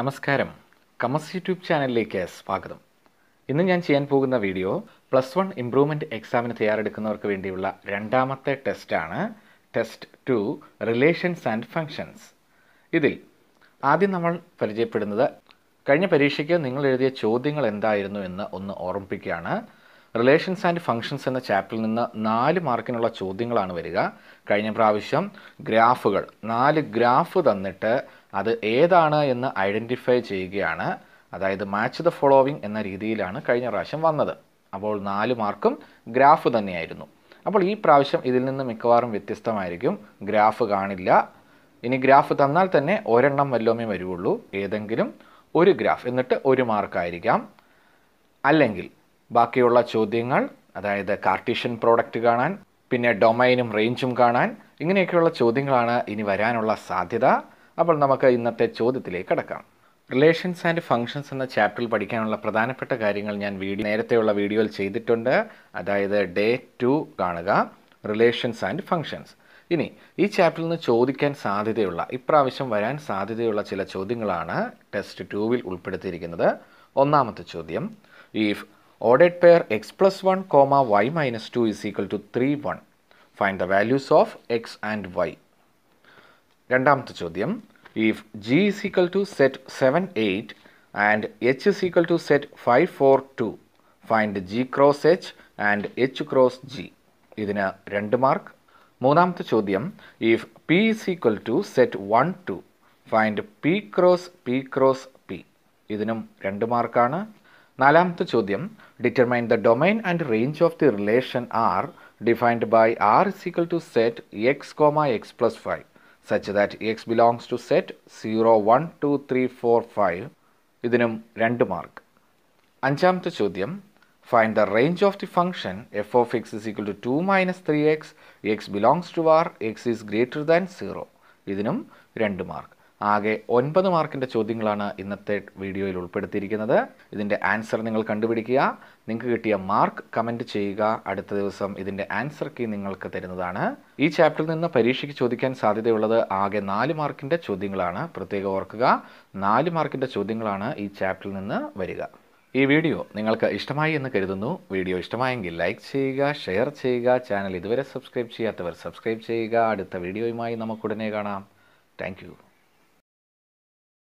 നമസ്കാരം. കമസ് യൂട്യൂബ് ചാനലിലേക്ക് സ്വാഗതം. ഇന്ന് ഞാൻ ചെയ്യാൻ പോകുന്ന വീഡിയോ പ്ലസ് വൺ ഇംപ്രൂവ്മെന്റ് എക്സാമിന് തയ്യാറെടുക്കുന്നവർക്ക് വേണ്ടിയുള്ള രണ്ടാമത്തെ ടെസ്റ്റാണ് test two relations and functions. ഇതിൽ ആദ്യം നമ്മൾ പരിചയപ്പെടുന്നത് കഴിഞ്ഞ പരീക്ഷയ്ക്ക് നിങ്ങൾ എഴുതിയ ചോദ്യങ്ങൾ എന്തായിരുന്നു എന്ന് ഒന്ന് ഓർമ്മിപ്പിക്കുകയാണ്. റിലേഷൻസ് ആൻഡ് ഫങ്ഷൻസ് എന്ന ചാപ്റ്ററിൽ നിന്ന് നാല് മാർക്കിനുള്ള ചോദ്യങ്ങളാണ് വരിക. കഴിഞ്ഞ പ്രാവശ്യം ഗ്രാഫുകൾ നാല് ഗ്രാഫ് തന്നിട്ട് അത് ഏതാണ് എന്ന് ഐഡന്റിഫൈ ചെയ്യുകയാണ്. അതായത് മാച്ച് ദ ഫോളോവിങ് എന്ന രീതിയിലാണ് കഴിഞ്ഞ പ്രാവശ്യം വന്നത്. അപ്പോൾ നാല് മാർക്കും ഗ്രാഫ് തന്നെയായിരുന്നു. അപ്പോൾ ഈ പ്രാവശ്യം ഇതിൽ നിന്ന് മിക്കവാറും വ്യത്യസ്തമായിരിക്കും. ഗ്രാഫ് കാണില്ല. ഇനി ഗ്രാഫ് തന്നാൽ തന്നെ ഒരെണ്ണം വല്ലോമേ വരുള്ളൂ ഏതെങ്കിലും ഒരു ഗ്രാഫ്. എന്നിട്ട് ഒരു മാർക്കായിരിക്കാം. അല്ലെങ്കിൽ ബാക്കിയുള്ള ചോദ്യങ്ങൾ അതായത് കാർട്ടീഷ്യൻ പ്രോഡക്റ്റ് കാണാൻ പിന്നെ ഡൊമൈനും റേഞ്ചും കാണാൻ ഇങ്ങനെയൊക്കെയുള്ള ചോദ്യങ്ങളാണ് ഇനി വരാനുള്ള സാധ്യത. അപ്പോൾ നമുക്ക് ഇന്നത്തെ ചോദ്യത്തിലേക്ക് കടക്കാം. റിലേഷൻസ് ആൻഡ് ഫങ്ഷൻസ് എന്ന ചാപ്റ്ററിൽ പഠിക്കാനുള്ള പ്രധാനപ്പെട്ട കാര്യങ്ങൾ ഞാൻ വീഡിയോ നേരത്തെയുള്ള വീഡിയോയിൽ ചെയ്തിട്ടുണ്ട്. അതായത് ഡേ ടു കാണുക. റിലേഷൻസ് ആൻഡ് ഫങ്ഷൻസ് ഇനി ഈ ചാപ്റ്ററിൽ നിന്ന് ചോദിക്കാൻ സാധ്യതയുള്ള ഇപ്രാവശ്യം വരാൻ സാധ്യതയുള്ള ചില ചോദ്യങ്ങളാണ് ടെസ്റ്റ് ടൂവിൽ ഉൾപ്പെടുത്തിയിരിക്കുന്നത്. ഒന്നാമത്തെ ചോദ്യം. If ഓഡഡ് pair x plus one comma y minus two is equal to three one find the values of x and y രണ്ടാമത്തെ ചോദ്യം. If G is equal to set seven eight and H is equal to set five four two find G cross H and H cross G ഇതിന് രണ്ട് mark മൂന്നാമത്തെ ചോദ്യം. If P is equal to set one two find P cross P cross P ഇതിനും രണ്ട് മാർക്കാണ് നാലാമത്തെ ചോദ്യം. Determine the domain and range of the relation R defined by R is equal to set x comma x plus five such that x belongs to set zero one two three four five ഇതിനും രണ്ട് mark അഞ്ചാമത്തെ ചോദ്യം. Find the range of the function f of x is equal to two minus three x x belongs to R x is greater than zero ഇതിനും രണ്ട് mark ആകെ ഒൻപത് മാർക്കിന്റെ ചോദ്യങ്ങളാണ് ഇന്നത്തെ വീഡിയോയിൽ ഉൾപ്പെടുത്തിയിരിക്കുന്നത്. ഇതിന്റെ ആൻസർ നിങ്ങൾ കണ്ടുപിടിക്കുക. നിങ്ങൾക്ക് കിട്ടിയ മാർക്ക് കമന്റ് ചെയ്യുക. അടുത്ത ദിവസം ഇതിന്റെ ആൻസർ കീ നിങ്ങൾക്ക് തരുന്നതാണ്. ഈ ചാപ്റ്ററിൽ നിന്ന് പരീക്ഷയ്ക്ക് ചോദിക്കാൻ സാധ്യതയുള്ളത് ആകെ നാല് മാർക്കിന്റെ ചോദ്യങ്ങളാണ്. പ്രത്യേകം ഓർക്കുക നാല് മാർക്കിന്റെ ചോദ്യങ്ങളാണ് ഈ ചാപ്റ്ററിൽ നിന്ന് വരിക. ഈ വീഡിയോ നിങ്ങൾക്ക് ഇഷ്ടമായി എന്ന് കരുതുന്നു. വീഡിയോ ഇഷ്ടമായെങ്കിൽ ലൈക്ക് ചെയ്യുക ഷെയർ ചെയ്യുക ചാനൽ ഇതുവരെ സബ്സ്ക്രൈബ് ചെയ്യാത്തവർ സബ്സ്ക്രൈബ് ചെയ്യുക. അടുത്ത വീഡിയോയുമായി നമുക്കുടനെ കാണാം. താങ്ക്